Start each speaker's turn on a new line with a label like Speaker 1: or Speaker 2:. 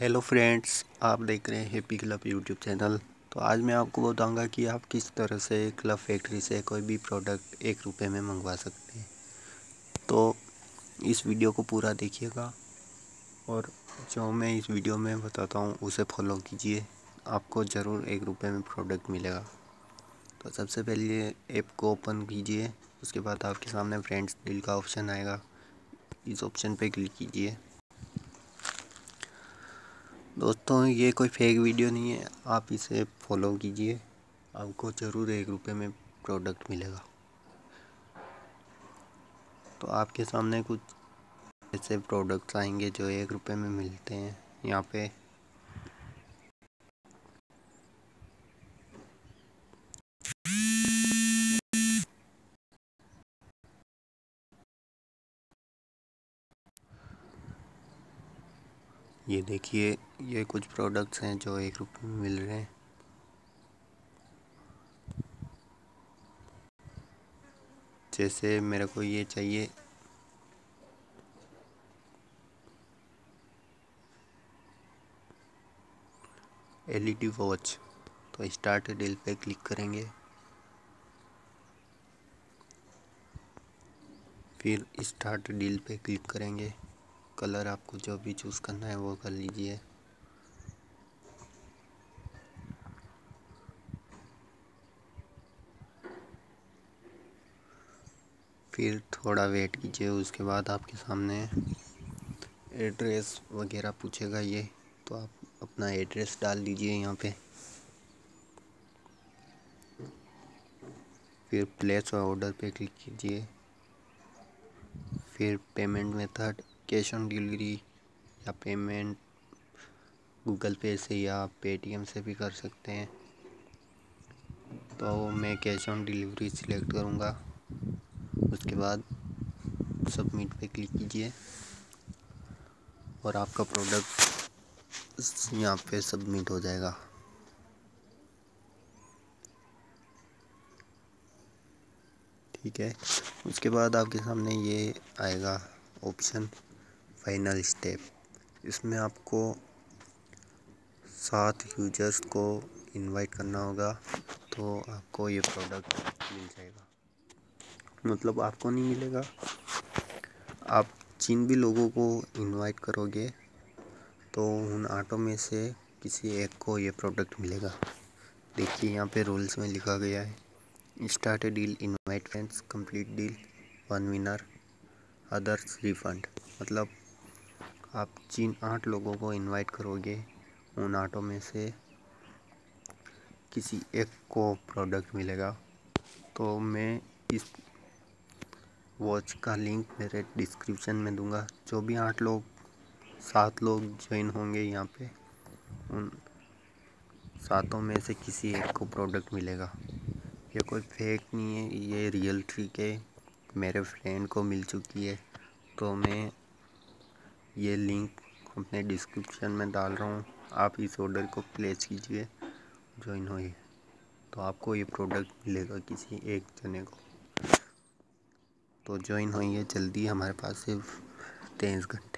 Speaker 1: Hello friends, आप देख रहे हैं हैप्पी क्लब यूट्यूब चैनल। तो आज मैं आपको बताऊँगा कि आप किस तरह से क्लब फैक्ट्री से कोई भी प्रोडक्ट एक रुपए में मंगवा सकते हैं। तो इस वीडियो को पूरा देखिएगा और जो मैं इस वीडियो में बताता हूँ, उसे फॉलो कीजिए। आपको ज़रूर एक रुपये में प्रोडक्ट मिलेगा। तो सबसे पहले ऐप को ओपन कीजिए, उसके बाद आपके सामने फ्रेंड्स डील का ऑप्शन आएगा। इस ऑप्शन पर क्लिक कीजिए। दोस्तों, ये कोई फेक वीडियो नहीं है। आप इसे फॉलो कीजिए। आपको ज़रूर एक रुपये में प्रोडक्ट मिलेगा। तो आपके सामने कुछ ऐसे प्रोडक्ट्स आएँगे जो एक रुपये में मिलते हैं। यहाँ पे ये देखिए, ये कुछ प्रोडक्ट्स हैं जो एक रुपये में मिल रहे हैं। जैसे मेरे को ये चाहिए। एल एलईडी वॉच तो स्टार्ट डील पे क्लिक करेंगे। फिर स्टार्ट डील पे क्लिक करेंगे। कलर आपको जो भी चूज़ करना है वो कर लीजिए। फिर थोड़ा वेट कीजिए, उसके बाद आपके सामने एड्रेस वगैरह पूछेगा ये तो आप अपना एड्रेस डाल दीजिए यहाँ पे। फिर प्लेस और ऑर्डर पे क्लिक कीजिए। फिर payment method cash on delivery या पेमेंट गूगल पे से या पेटीएम से भी कर सकते हैं। तो मैं कैश ऑन डिलीवरी सिलेक्ट करूँगा। उसके बाद सबमिट पे क्लिक कीजिए। और आपका प्रोडक्ट यहाँ पे सबमिट हो जाएगा। ठीक है। उसके बाद आपके सामने ये आएगा ऑप्शन। Final step. इसमें आपको सात यूज़र्स को इनवाइट करना होगा तो आपको ये प्रोडक्ट मिल जाएगा। मतलब आपको नहीं मिलेगा। आप जिन भी लोगों को इनवाइट करोगे तो उन आटो में से किसी एक को ये प्रोडक्ट मिलेगा। देखिए, यहाँ पे रूल्स में लिखा गया है, start deal, invite friends complete deal, one winner, others, refund. मतलब आप जिन आठ लोगों को इनवाइट करोगे, उन आठों में से किसी एक को प्रोडक्ट मिलेगा। तो मैं इस वॉच का लिंक मेरे डिस्क्रिप्शन में दूँगा। जो भी आठ लोग, सात लोग ज्वाइन होंगे यहाँ पे, उन सातों में से किसी एक को प्रोडक्ट मिलेगा। ये कोई फेक नहीं है, ये रियल ट्रिक है मेरे फ्रेंड को मिल चुकी है। तो मैं ये लिंक अपने डिस्क्रिप्शन में डाल रहा हूँ। आप इस ऑर्डर को प्लेस कीजिए ज्वाइन होइए। तो आपको ये प्रोडक्ट मिलेगा किसी एक जने को। तो ज्वाइन होइए जल्दी, हमारे पास सिर्फ़ तेईस घंटे